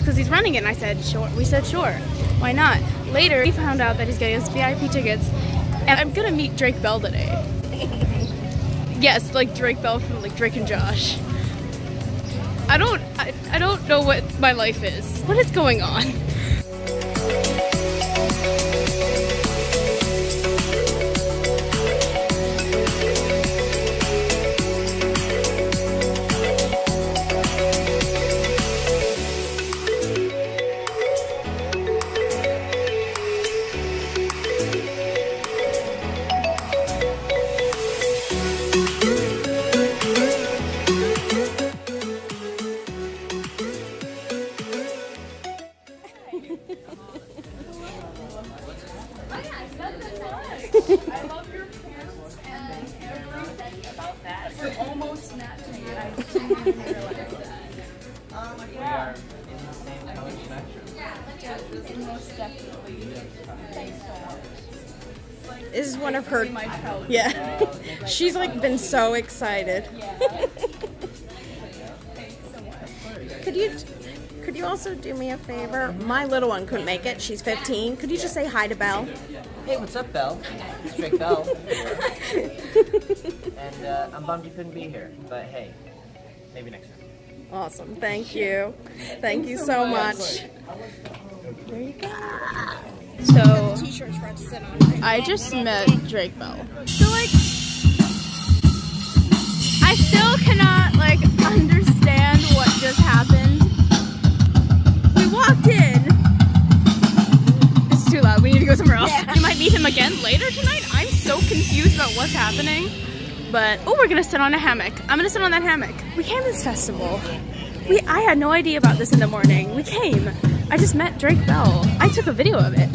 because he's running it, and I said sure. We said sure. Why not? Later, we found out that he's getting us VIP tickets, and I'm gonna meet Drake Bell today. yes, like Drake Bell from like Drake and Josh. I don't, I, I don't know what my life is. What is going on? Most definitely. Thanks so much. This is one of her. Yeah. She's like been so excited. Yeah. Thanks so much. Could you could you also do me a favor? My little one couldn't make it. She's 15. Could you just say hi to Belle? Hey, what's up, Belle? It's Drake Bell. and uh, I'm bummed you couldn't be here, but hey, maybe next time. Awesome. Thank you. Thank you so much. There you go. So, T-shirts for us to sit on. I just met Drake Bell. So, like, I still cannot, like, understand what just happened. We walked in. Is too loud. We need to go somewhere else. Yeah. You might meet him again later tonight. I'm so confused about what's happening. But, oh, we're gonna sit on a hammock. I'm gonna sit on that hammock. We came to this festival. We, I had no idea about this in the morning. We came. I just met Drake Bell. I took a video of it.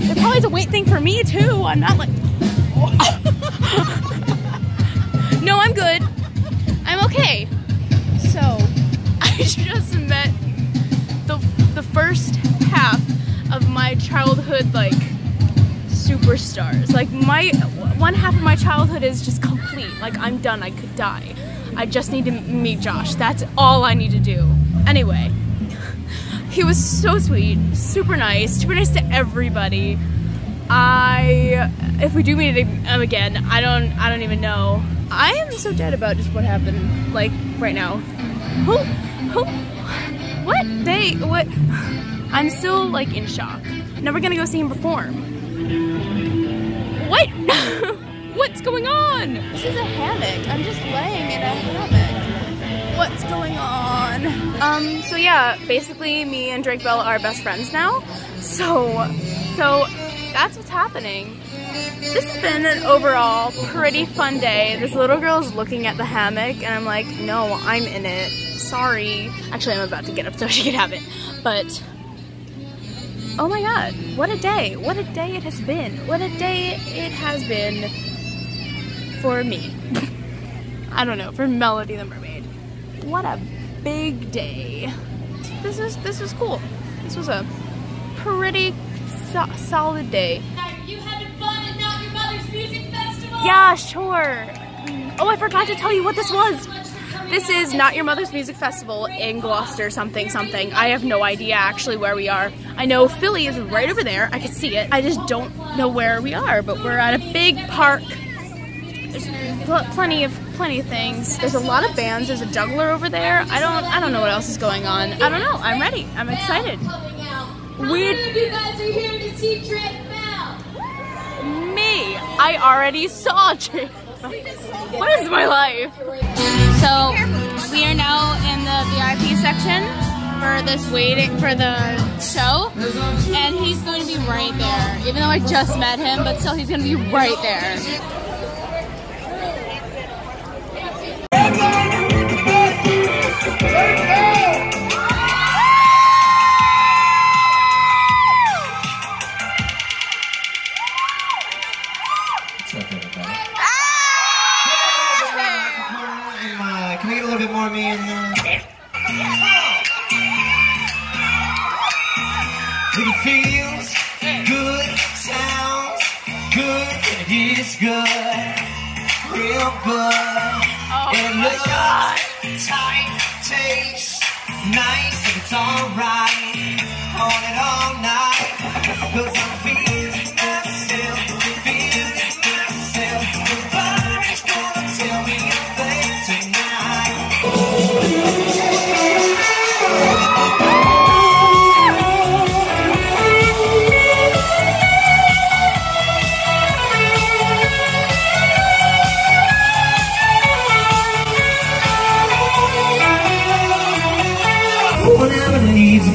It probably is a wait thing for me too. I'm not like. no, I'm good. I'm okay. So, I just met the the first half of my childhood like superstars. Like my one half of my childhood is just Like I'm done. I could die. I just need to meet Josh. That's all I need to do. Anyway, he was so sweet, super nice, super nice to everybody. I, if we do meet him um, again, I don't, I don't even know. I am so dead about just what happened, like right now. Who, who, what? They, what? I'm still like in shock. Never gonna go see him perform. What? What's going on? This is a hammock. I'm just laying in a hammock. What's going on? Um, so yeah, basically me and Drake Bell are best friends now. So, so that's what's happening. This has been an overall pretty fun day. This little girl is looking at the hammock and I'm like, no, I'm in it. Sorry. Actually, I'm about to get up so she can have it. But, oh my god, what a day. What a day it has been. What a day it has been for me. I don't know, for Melody the Mermaid. What a big day. This is this was cool. This was a pretty so solid day. You having fun at Not Your Mother's Music Festival? Yeah, sure. Oh, I forgot to tell you what this was. This is Not Your Mother's Music Festival in Gloucester something something. I have no idea actually where we are. I know Philly is right over there. I can see it. I just don't know where we are, but we're at a big park. Pl plenty of plenty of things. There's a lot of bands. There's a juggler over there. I don't I don't know what else is going on. I don't know. I'm ready. I'm excited. Of you guys are here to see Drake Bell? Me. I already saw Jake. What is my life? So we are now in the VIP section for this waiting for the show, and he's going to be right there. Even though I just met him, but still he's going to be right there. What's up, everybody? And, uh, can we get a little bit more of me in there? It feels good, sounds good, and it is good. real good. Oh it my God. tight, tastes nice, and it's alright.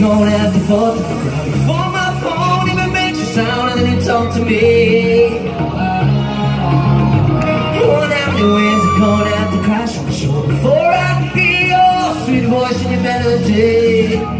Going after four Before my phone even makes a sound And then you talk to me. Whenever the winds are going after crash on the shore Before I hear your sweet voice and your melody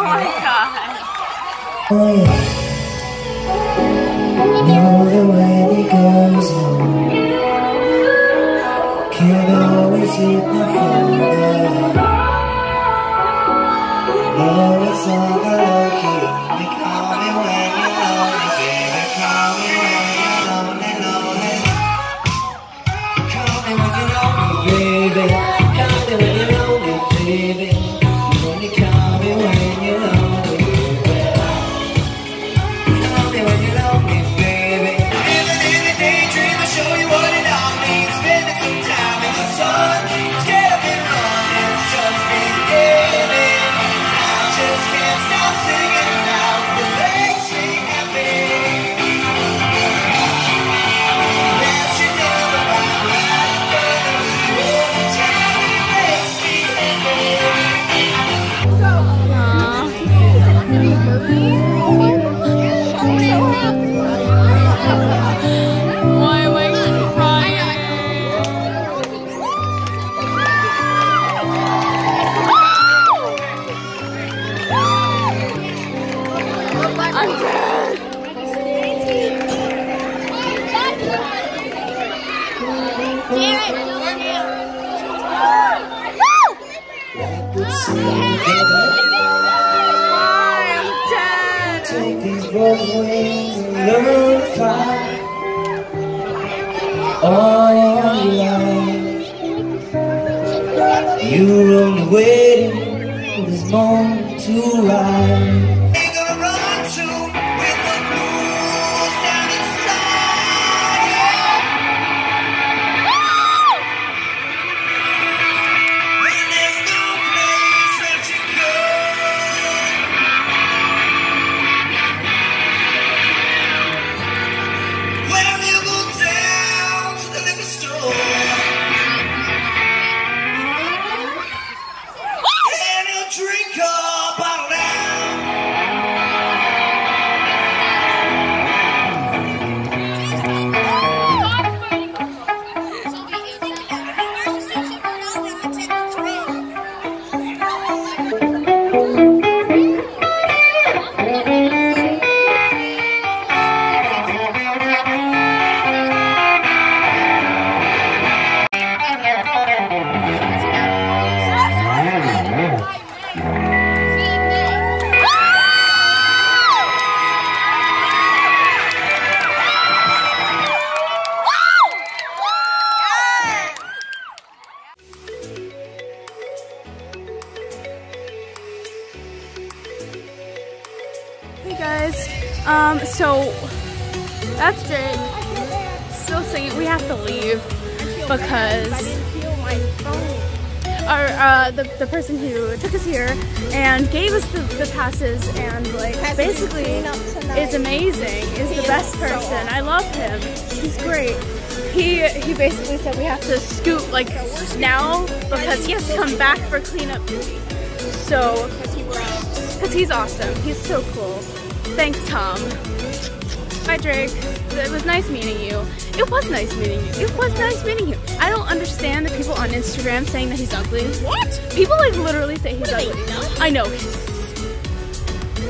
Oh my god. Know that when it goes on, can't always hit I'm dead. You're only waiting for this moment to rise. That's Jake. Still singing. We have to leave because our uh, the, the person who took us here and gave us the, the passes and like Has to do basically is amazing. Is the best person. I love him. He's great. He he basically said we have to scoot like now because he has to come back for cleanup duty. So because he's awesome. He's so cool. Thanks, Tom. Bye, Drake. It was nice meeting you. It was nice meeting you. It was nice meeting you. I don't understand the people on Instagram saying that he's ugly. What? People like literally say he's What ugly. nuts? I know.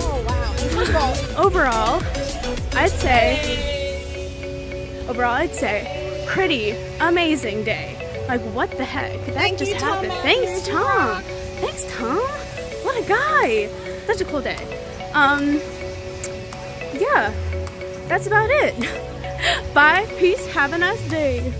Oh wow. And first of all, Overall, I'd say overall I'd say pretty amazing day. Like what the heck? That Thank just you, happened. Matthews. Thanks, Tom. Thanks, Tom. What a guy. Such a cool day. Um yeah. That's about it. Bye. Peace. Have a nice day.